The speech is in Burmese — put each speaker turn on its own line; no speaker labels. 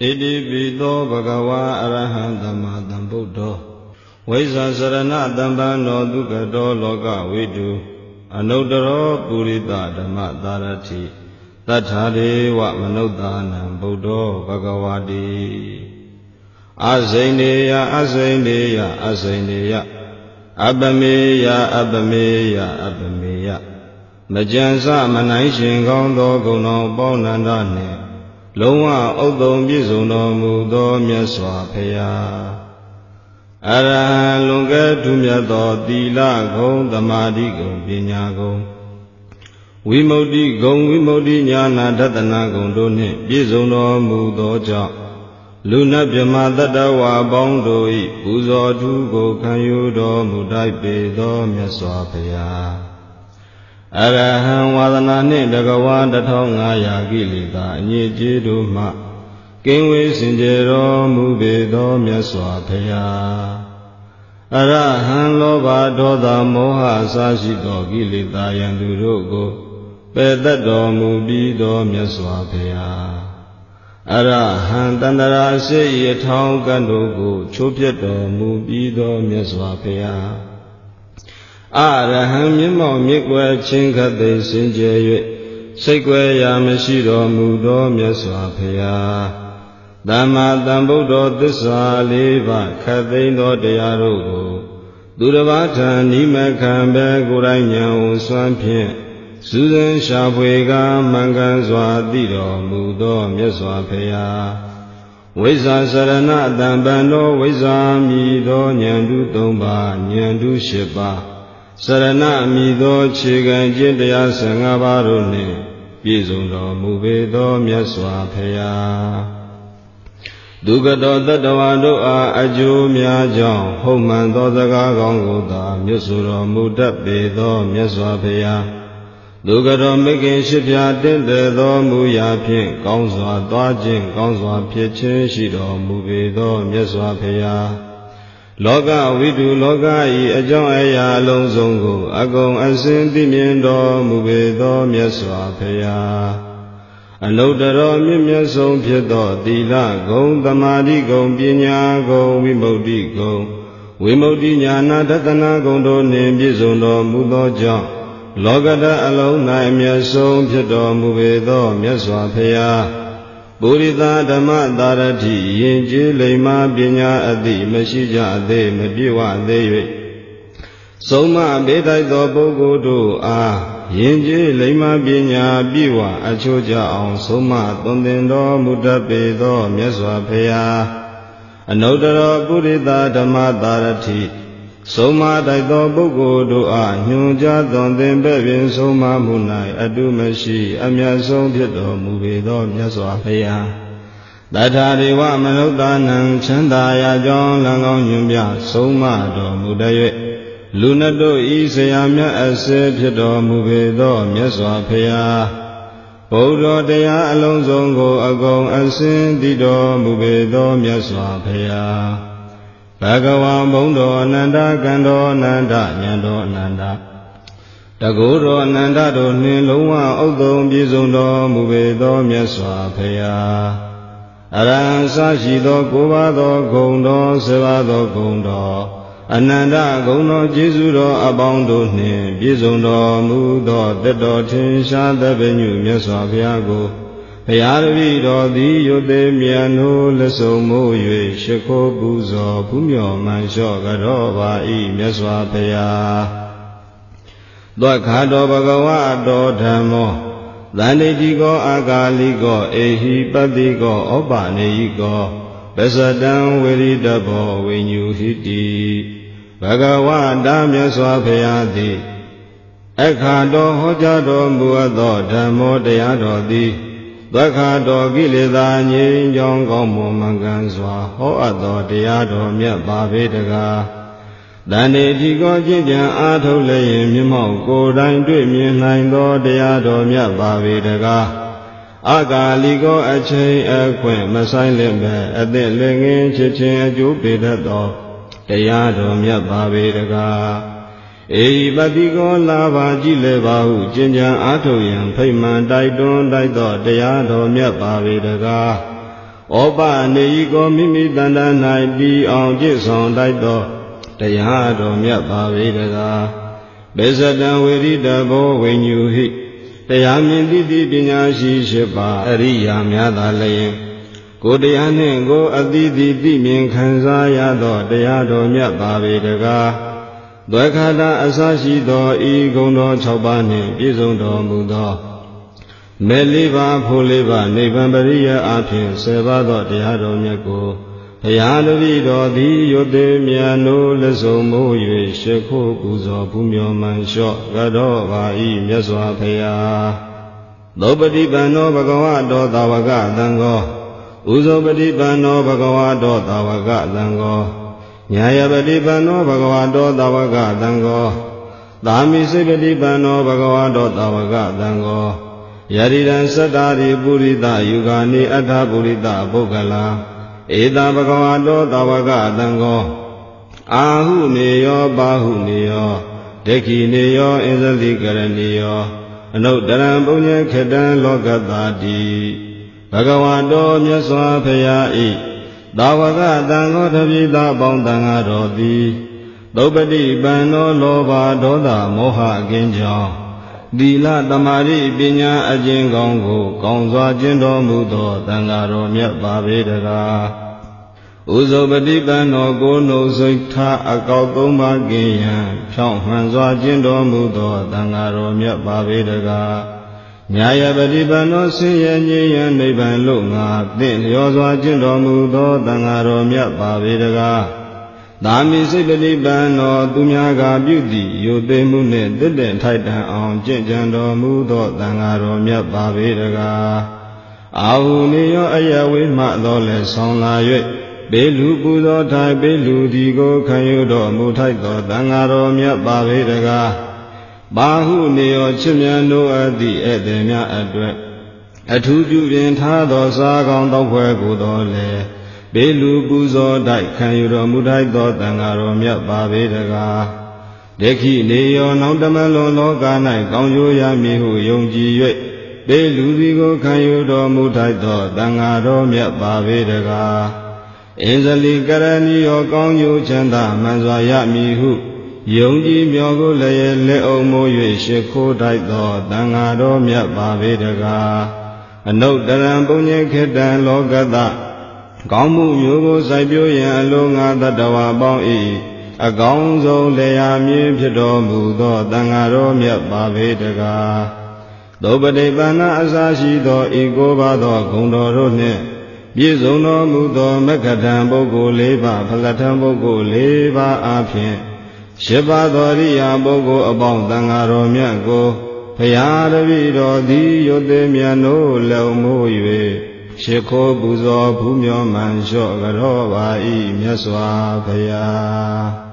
ဣတိပိသောဘဂဝါအရဟံသမ္မာသမ္ဗုဒ္ဓောဝိဇ္ဇာစရဏတမ္ပန္နောဒုက္ကတောလောကဝိတုအနုတ္တရောပုရိသဓမ္မသာရတိတထာရေဝမနုဿာနံဗုဒ္ဓောဘဂဝါတိအစိန်နေယအစိန်နေယအစိန်နေယအပမေယအပမေယအပမေယမကြံစမနိုင်ရှင်ကောင်းသောဂုဏတော်ပေါနန္ဒနှင့် လုံးဝဥဒ္ဒုံပြည့်စုံတော်မူသောမြတ်စွာဘုရားအရဟံလွန်ကဲ့ထူးမြတ်သောသီလဂုံသမာဓိဂုံပညာဂုံဝိမု ക്തി ဂုံဝိမု ക്തി ညာနာတတနာဂုံတို့နှင့်ပြည့်စုံတော်မူသောကြောင့်လူနတ်မြမတတ္တဝါပေါင်းတို့၏ပူဇော်ထူးကိုခံယူတော်မူတိုက်ပေသောမြတ်စွာဘုရား အရဟံဝါဒနာနှင့်တကဝါ1500ကိလေသာအညစ်အကြေးတို့မှကင်းဝေးစင်ကြယ်တော်မူပေသောမြတ်စွာဘုရားအရဟံလောဘဒေါသမောဟအစရှိသောကိလေသာယံသူတို့ကိုပယ်တတ်တော်မူပြီးသောမြတ်စွာဘုရားအရဟံတန္တရာရှိရထောင်းကံတို့ကိုချိုးပြတ်တော်မူပြီးသောမြတ်စွာဘုရား အရဟံမျက်မှောက်မြစ်ွယ်ချင်းခတ်သိစင်ကြယ်၍စိတ်ွယ်ရာမရှိတော်မူသောမြတ်စွာဘုရားသမ္မာသမ္ဗုဒ္ဓသစ္စာလေးပါးခတ်သိမ်းသောတရားတို့ကိုသူတစ်ပါးထံနိမခံပဲကိုယ်တိုင်ဉာဏ်ဝစွမ်းဖြင့်စူးစမ်းရှာဖွေကမှန်ကန်စွာသိတော်မူသောမြတ်စွာဘုရားဝိဇ္ဇာစရဏတံပံသောဝိဇ္ဇာမိသောဉာဏ်တု၃ပါးဉာဏ်တု၈ပါး စရဏမိသောခြေကံကျင့်တရား၁၅ပါးတို့နှင့်ပြည့်စုံတော်မူပေသောမြတ်စွာဘုရားဒုက္ကတောတတဝါတို့အားအကျိုးများကြောင့်ဟုတ်မှန်သောစကားကောင်းကိုသာမြတ်စွာတော်မူတတ်ပေသောမြတ်စွာဘုရားဒုက္ကတော်မခင်ရှိဖြာတင့်တယ်သောမူရာဖြင့်ကောင်းစွာသွားခြင်းကောင်းစွာဖြစ်ခြင်းရှိတော်မူပေသောမြတ်စွာဘုရား လောကဝိတုလောကဤအကြောင်းအရာအလုံးစုံကို အကုန်အစင်သိမြင်တော်မူပေသောမြတ်စွာဘုရားအနုတ္တရောမြင့်မြတ်ဆုံးဖြစ်သောသီလဂုံသမာဓိဂုံပညာဂုံဝိမု ക്തി ဂုံဝိမု ക്തി ညာနာတတနာဂုံတို့နှင့်ပြည့်စုံတော်မူသောကြောင့်လောကဓာအလုံး၌အမျက်ဆုံးဖြစ်တော်မူပေသောမြတ်စွာဘုရား ပုရိသဓမ္မသာရတိယင်ကျေးလိမ္မာပညာအသိမရှိကြသေးမပြည့်ဝသေး၍ဆုံးမဘေးတိုက်သောပုဂ္ဂိုလ်တို့အားယင်ကျေးလိမ္မာပညာပြည့်ဝအချိုးကြအောင်ဆုံးမသွန်သင်တော်မူတတ်ပေသောမြတ်စွာဘုရားအနုတ္တရပုရိသဓမ္မသာရတိ ဆုံးမတိုက်သောပုဂ္ဂိုလ်တို့အားညွှန်ကြားသွန်သင်ပဲ့ပင်ဆုံးမမှု၌အတုမရှိ အမျက်ဆုံးဖြစ်တော်မူပေသောမြတ်စွာဘုရားတထာရိဝမနုဿာနံချမ်းသာရာကြောင်းလံကောင်းညွန်ပြဆုံးမတော်မူတ၍လူနှတို့ဤဆရာမြတ်အစေဖြစ်တော်မူပေသောမြတ်စွာဘုရားဘုရားတရားအလုံးစုံကို အကုန်အစင်တည်တော်မူပေသောမြတ်စွာဘုရား ဘဂဝံဘုံတော်အနန္တကံတော်အနန္တဉာဏ်တော်အနန္တတကုတော်အနန္တတို့နှင့်လုံးဝဥဒ္ဒုံပြည့်စုံတော်မူပေသောမြတ်စွာဘုရားအရဟံစရှိသောကိုးပါးသောဂုံတော်ဆေပါးသောဂုံတော်အနန္တဂုံတော်ကျေးဇူးတော်အပေါင်းတို့နှင့်ပြည့်စုံတော်မူသောတတော်ထင်ရှားသဗ္ဗညုမြတ်စွာဘုရားကို ဘုရားတပည့်တော်သည်ယုသေးမြန်နိုးလက်ဆုံမိုး၍ရှ िख ိုးပူဇော်ဘုမြော်မှန်လျှော့ကြောပါ၏မြတ်စွာဘုရားသောခါတော်ဘဂဝါတော်ဓမ္မောသန္တိတိကောအာဂါလိကောအေဟိပတ္တိကောဩပါနေဟိကောပစ္စတံဝေရိတဘောဝိညူဟိတိဘဂဝါတာမြတ်စွာဘုရားသည်အခါတော်ဟောကြားတော်မူသောဓမ္မောတရားတော်သည် သက္ခတော်ကိလေသာငြိမ်းချောင်းကောင်းမွန်မှန်ကန်စွာဟောအပ်သောတရားတော်မြတ်ပါပေတကားတန်တေဒီကောကျင့်ကြံအားထုတ်လျင်မြတ်မောက်ကိုယ်တိုင်တွေ့မြင်နိုင်သောတရားတော်မြတ်ပါပေတကားအကာလီကောအချိန်အခွင့်မဆိုင်လင့်ပဲအသက်လည်းငင်းချစ်ချင်းအကျိုးပေတတ်သောတရားတော်မြတ်ပါပေတကား အေပတိကောလာပါကြည်လေပါဟုကျင်ကြံအားထုတ်ရန်ဖိမှန်တိုက်တွန်းတိုက်သောတရားတော်မြတ်ပါပေတကားဩပနေဤကိုမိမိတန်တ၌တည်အောင်ပြည့်စုံတိုက်သောတရားတော်မြတ်ပါပေတကားဘေဇတံဝေရိတဘောဝိညူဟိတရားမြင်သိသည့်ပညာရှိရှိပါအရိယာများသာလျင်ကိုတရားနှင့်ကိုအတိတိသိမြင်ခံစားရသောတရားတော်မြတ်ပါပေတကား ဒွေခါတာအစရှိသောဤဂုံတော်၆ပါးနှင့်ပြည့်စုံတော်မူသောမေလေးပါဖိုးလေးပါနိဗ္ဗာန်ပရိယအဖြစ်ဆယ်ပါးသောတရားတော်မြတ်ကိုဘုရားတပည့်တော်သည်ယုတ်သေးမြတ်နိုးလက်စုံမိုး၍ရှ िख ိုးပူဇော်ဘူးမြော်မှန်လျှော့ကြတော်ပါ၏မြတ်စွာဘုရားသောပฏิပန်သောဘဂဝတောသာဝကသံဃောဥဇောပฏิပန်သောဘဂဝတောသာဝကသံဃော ညာယပฏิပန်သောဘဂဝတောသာဝကသံဃောသာမိစိပฏิပန်သောဘဂဝတောသာဝကသံဃောယရိရံသတ္တာရိပုရိသယုဂာနိအထပုရိသပုဂ္ဂလာဧတဘဂဝတောတဝကသံဃောအာဟုနေယောပါဟုနေယောဒက္ခိနေယောအင်္ဇလိကရဏီယောအနုတ္တရံပုညခေတံလောကတာတိဘဂဝတောမြတ်စွာဘုရားဤ သာဝကသံဃောတပိသပေါင်းတန်ဃာတော်သည်သုပတိပန်သောလောဘဒေါသမောဟအကင်းကြောင့်သီလသမာဓိပညာအကျင့်ကောင်းကို ကောင်းစွာကျင့်တော်မူသောသံဃာတော်မြတ်ပါပေတကားဥဇောပฏิပန်တော်ကိုနှုတ်စိတ်ထားအကောက်သုံးပါးကင်းရန်ဖြောင့်မှန်စွာကျင့်တော်မူသောသံဃာတော်မြတ်ပါပေတကား ညာယပฏิပန်တော်ဆင်းရဲငြိမ်းရန်နိဗ္ဗာန်လို့ငါသင့်လျော်စွာကျင့်တော်မူသောသံဃာတော်မြတ်ပါပေတကားသာမိစိတ်ပฏิပန်တော်သူများကပြုသည့်ယုသိမှုနှင့်တည်တဲ့ထိုက်တန်အောင်ကျင့်ကြံတော်မူသောသံဃာတော်မြတ်ပါပေတကားအာဟုနေရောအယဝေမှသောလဲဆောင်လာ၍ဘေလူပူဇော်ထိုင်ဘေလူဒီကိုခံယူတော်မူထိုက်သောသံဃာတော်မြတ်ပါပေတကား ဘာဟုနေရောချစ်မြတ်တို့အသည့်ဧည့်သည်များအတွက်အထူးပြုပြင်ထားသောစားကောင်းသောဖွဲ့ကိုတော်လေဘေလူပူဇော်တိုက်ခံယူတော်မူထိုက်သောတန်ဃာတော်မြတ်ပါပေတကားဒိဋ္ဌိနေယောနောက်တမလွန်လောက၌ကောင်းကျိုးရမည်ဟုယုံကြည်၍ဘေလူစီကိုခံယူတော်မူထိုက်သောတန်ဃာတော်မြတ်ပါပေတကားအင်ဇလိကရဏီယောကောင်းကျိုးချမ်းသာမှန်စွာရမည်ဟု ယုံကြည်မြော်ကိုလည်းလက်အုံမိုး၍ရှ िख ိုးတိုက်သောတန်ဃာတော်မြတ်ပါပေတကားအနုတ္တရံပုညေခေတံလောကတကောင်းမှုမျိုးကိုစိုက်ပျိုးရန်အလိုငါတတဝပေါင်း၏အကောင်းဆုံးလျာမြည်ဖြစ်တော်မူသောတန်ဃာတော်မြတ်ပါပေတကားသုပတိပန္နအစာရှိသောဤကိုပါသောဂုဏ်တော်တို့နှင့်ပြည့်စုံတော်မူသောမက္ကထံပုဂ္ဂိုလ်၄ပါးဖလထံပုဂ္ဂိုလ်၄ပါးအားဖြင့် ရှစ်ပါးသောရိယာပုဂ္ဂိုလ်အပေါင်းတန်ဃာတော်မြတ်ကိုဖရာတပည့်တော်သည်ယုတ်သေးမြတ်နိုးလုံမိုး၍ရှ िख ိုးပူဇော်ဘူးမြောမှန်လျှော့ကြောပါဤမြတ်စွာဘုရား